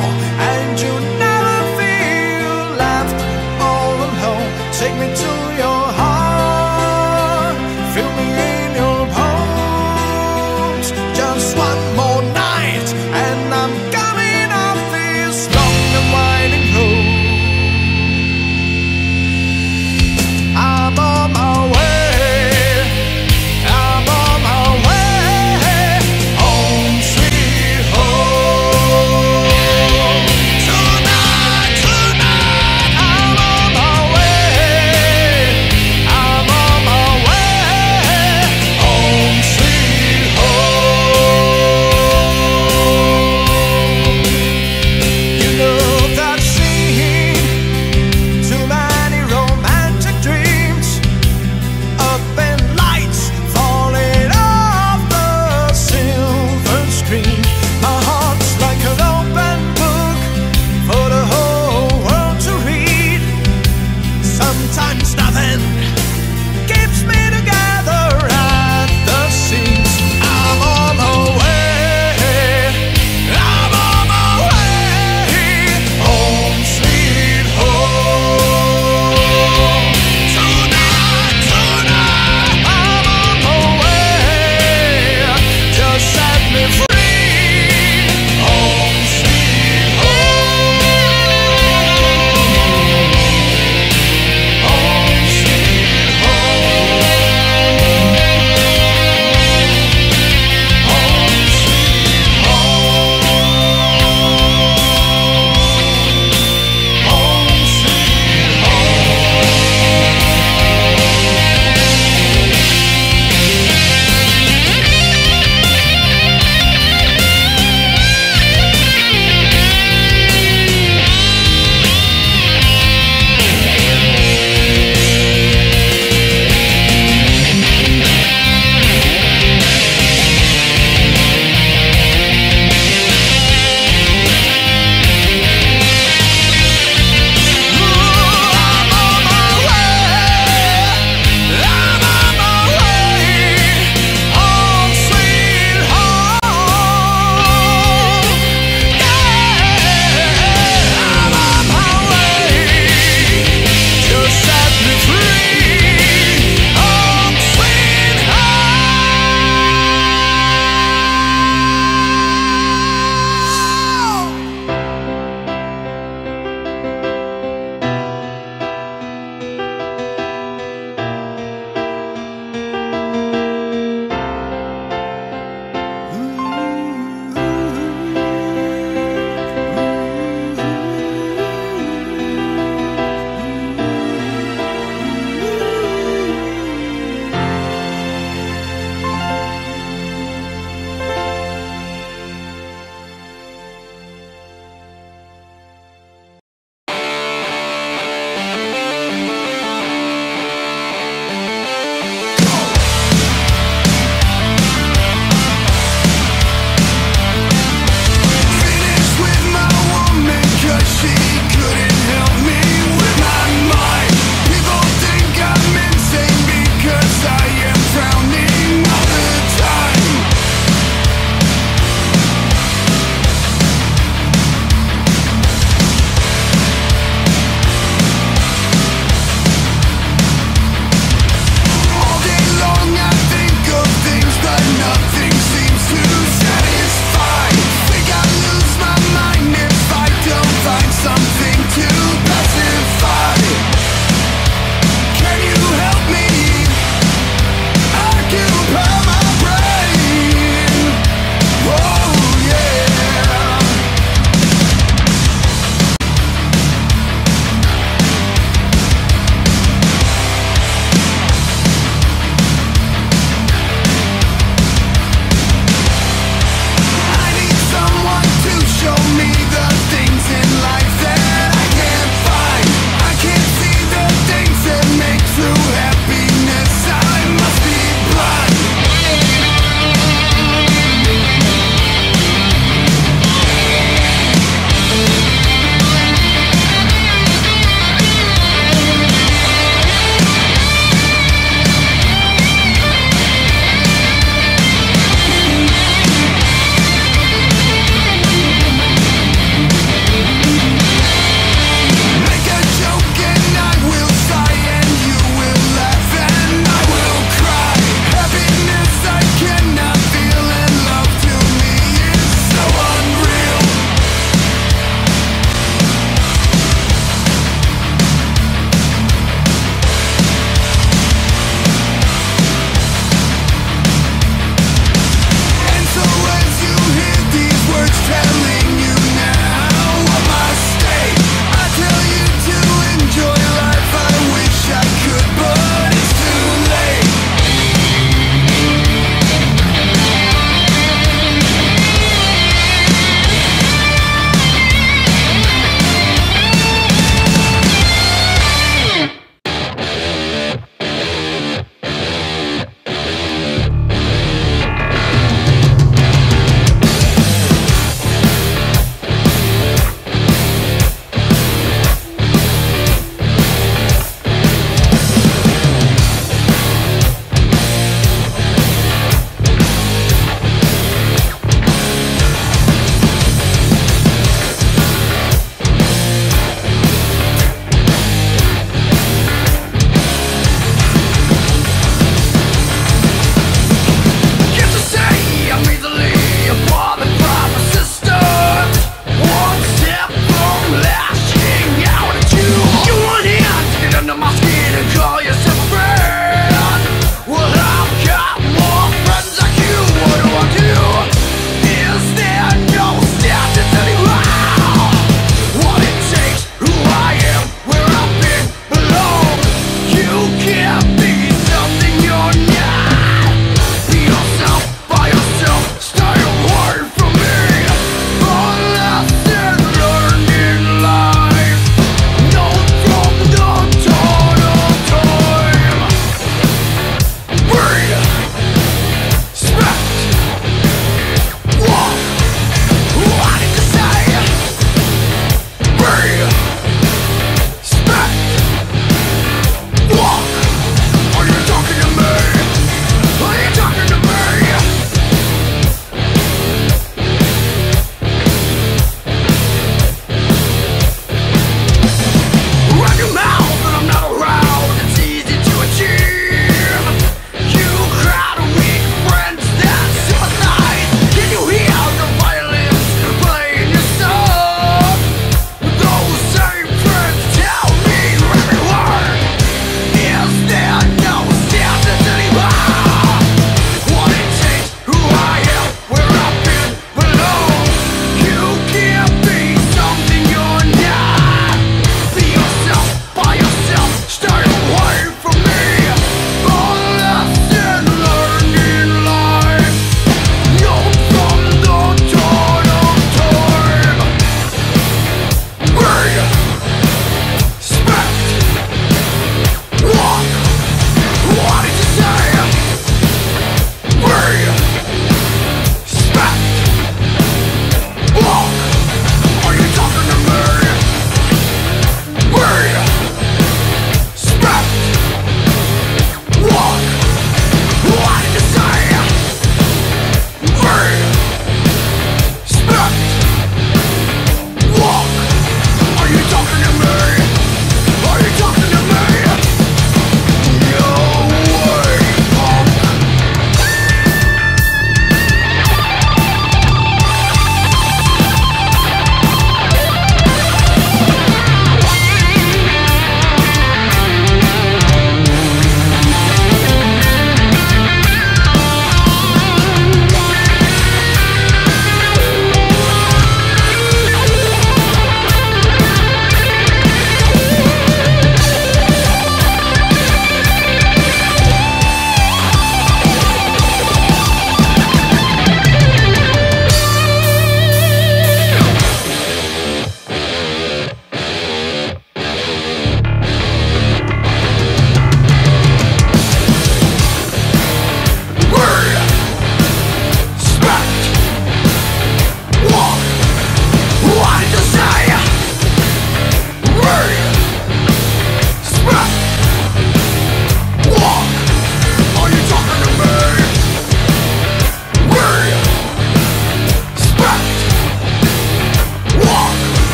and you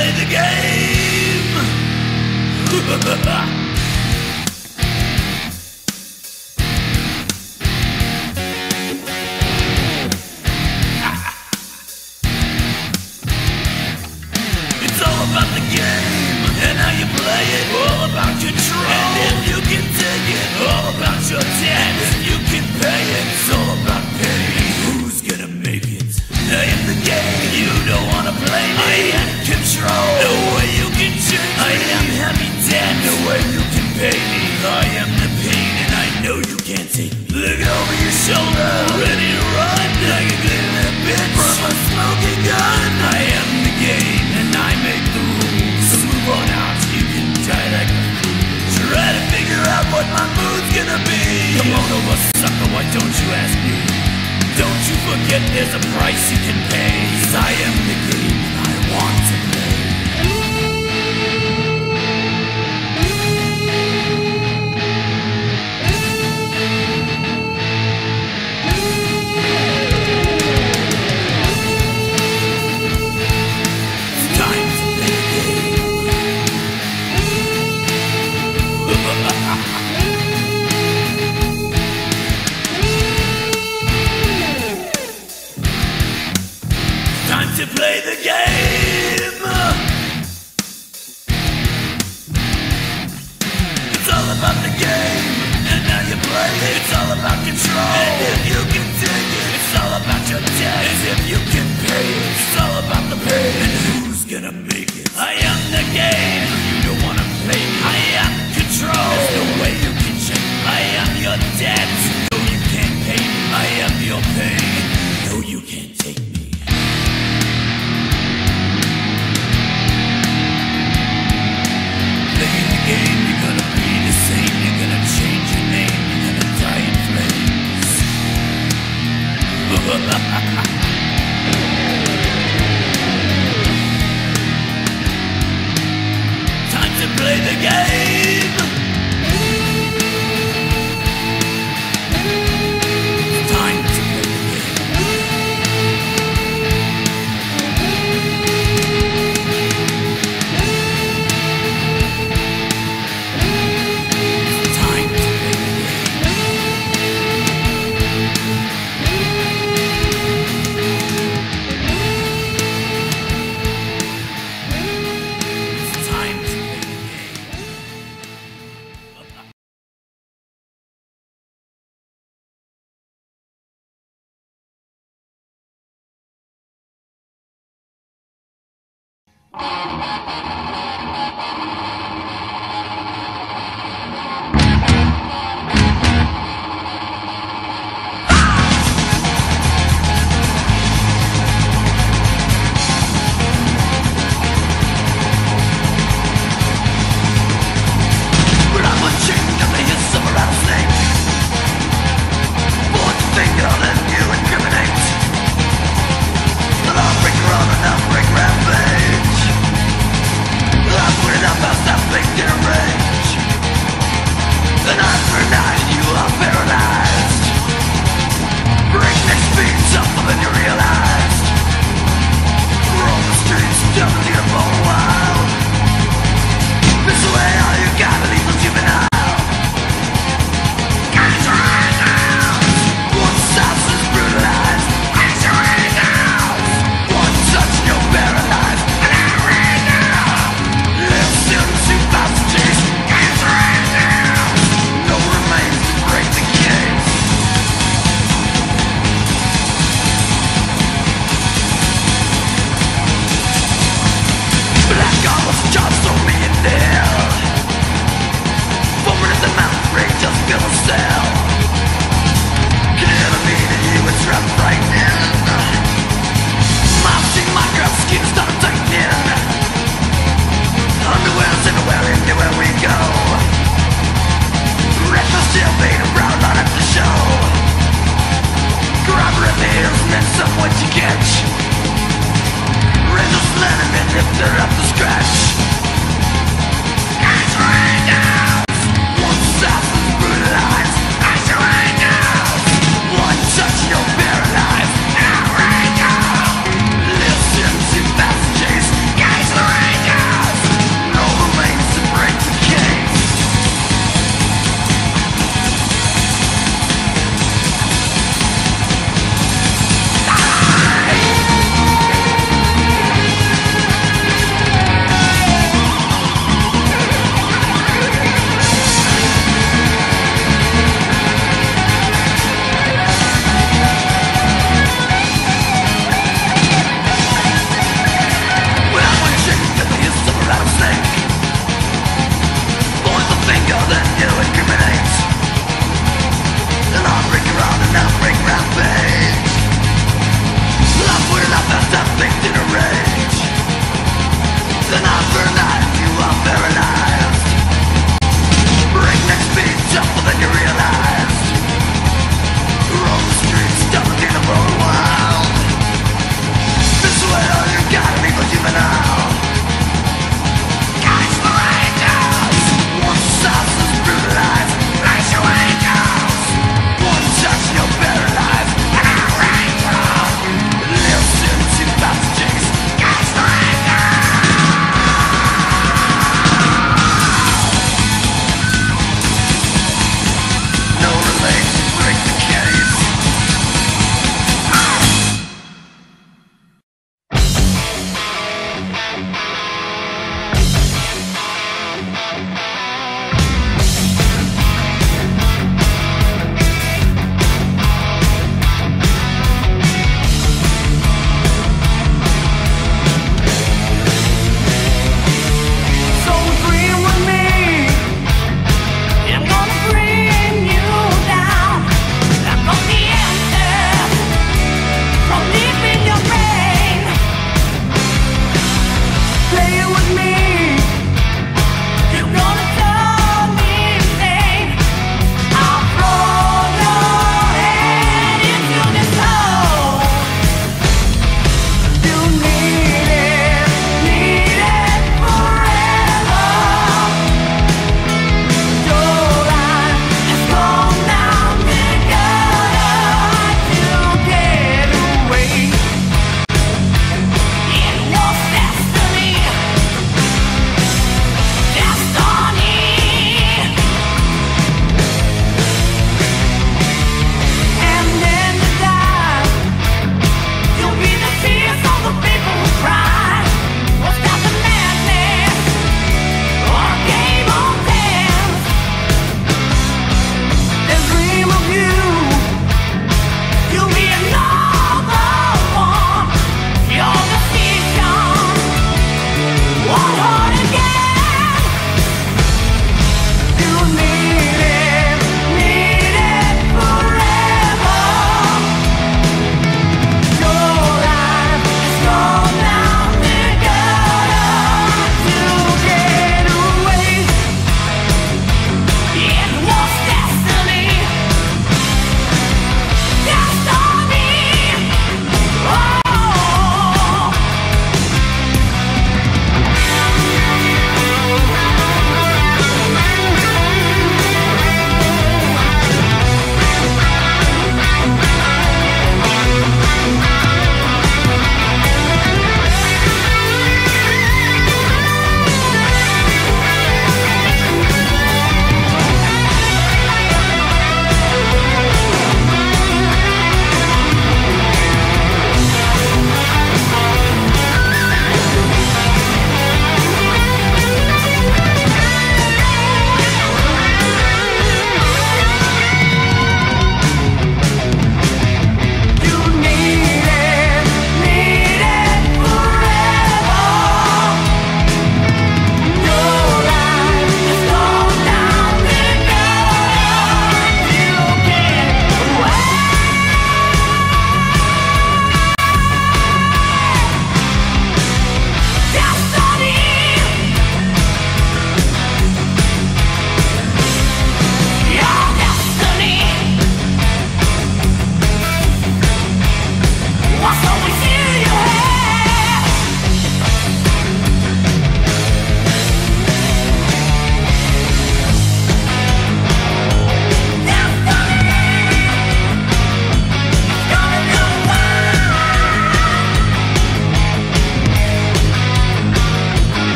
Play the game.